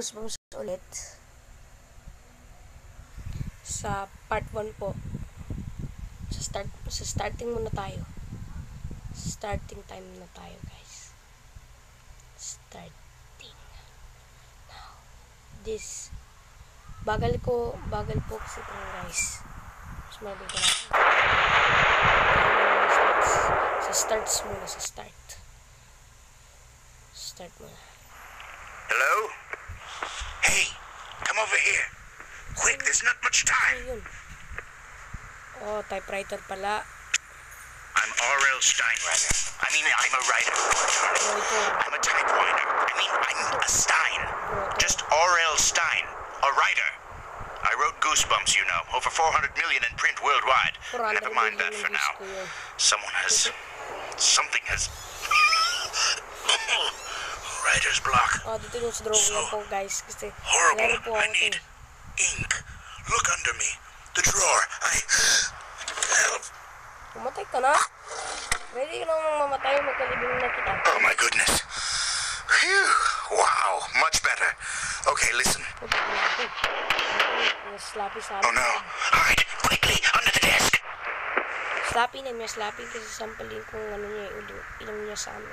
Goosebumps ulit. Sa part 1 po. Sa start sa starting muna tayo. Starting time na tayo, guys. Starting. Now, this bagal ko, bagal po kasi ito, guys. Mas magal ko na. Sa starts muna, sa start. Start muna. Hello? Hey, come over here. Quick, there's not much time. Oh, typewriter pala. I'm R.L. Steinwriter. I mean, I'm a writer. I'm a typewriter. I mean, I'm a Stine. Just R.L. Stine, a writer. I wrote Goosebumps, you know, over 400 million in print worldwide. Never mind that for now. Someone has. Something has. Writer's block. Oh, dito yung sa draw ko lang po, guys. Kasi, Horrible. po I need ink. Look under me. The drawer. I. Help. Pumatay ka na. Ready ka mamatay, magkalibing na kita. Oh my goodness. Phew. Wow. Much better. Okay, listen. Puta ka na ako. May slappy sa Oh no. Hide quickly under the desk. Slappy na, may slappy kasi sampalin kung ano niya, niya sa ano,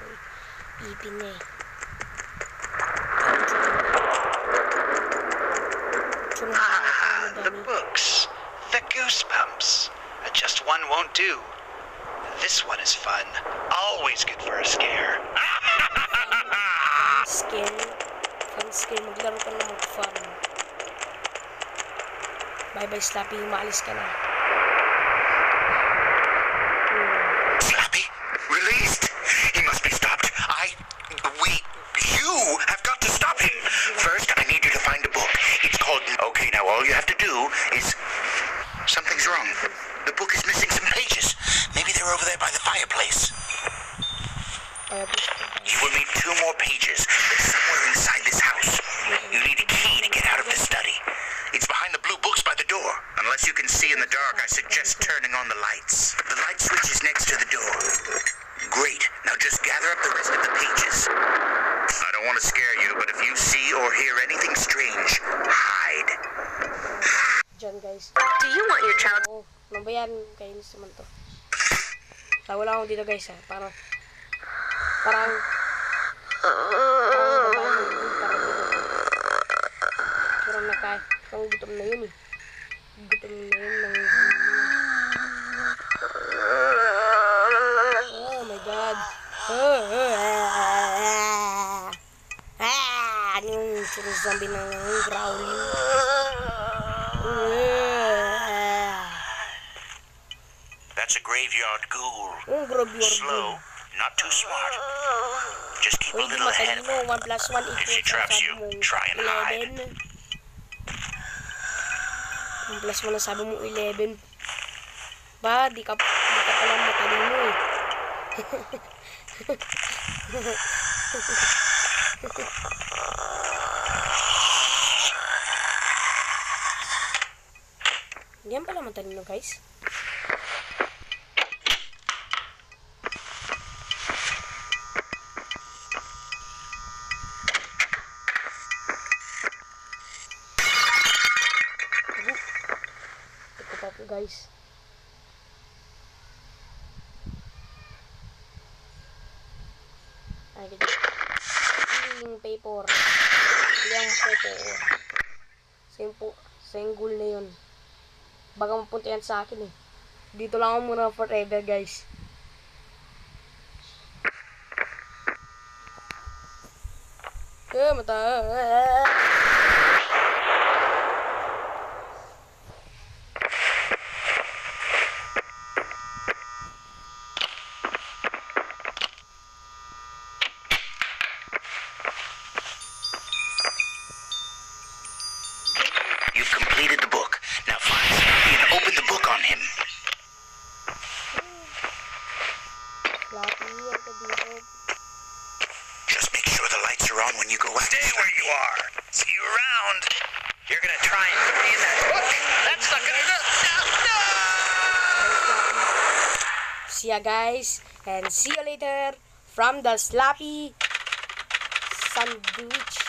ipin niya eh. Tsura na Ah, the books. The goosebumps. Uh, Just one won't do. This one is fun. Always good for a scare. Scare. Fun scare. Maglaro ka na mag-fun. Bye-bye, Slappy. Maalis ka na. Hmm. Slappy, released. He must be stopped. I, we, you have got to stop him. First, I need you to find a book. It's called. Okay, now all you have to do is. Something's wrong. The book is missing some pages. Maybe they're over there by the fireplace. You will need two more pages. They're somewhere inside this house. You need a key to get out of the study. It's behind the blue books by the door. Unless you can see in the dark, I suggest turning on the lights. The light switch is next to the door. Great. Now just gather up the rest of the pages. I don't want to scare you, but if you see or hear anything strange. Dyan, guys. Do you want your child Oo. Ano ba yan? Kainis naman to. Tawa lang ako dito, guys, ha. Parang, parang, parang babae parang dito. Parang gutom na yun, eh. Gutom na yun, nang Oh my God. Oh, oh, ah, ah, yung zombie ng growling? That's a graveyard ghoul. Slow, not too smart. Just keep a little ahead of her. 1 plus 1 equals If she traps you, try and hide. 11. 1 plus 1 ang sabi mo 11. Ba, di ka, di ka pala matalino eh. Yan pala matalino guys. Ito pa po guys. Ay. Healing paper. Healing paper. Same po. Same goal na yun. Baga mapunta yan sa akin eh. Dito lang ako muna forever guys. Eh, mata. You've completed the book. On him. Floppy, yan ka dito. Just make sure the lights are on when you go out. Stay where you are. See you around. You're gonna try and put me in that book? That's not gonna do. No, no! See ya guys and see you later from the sloppy Sandwich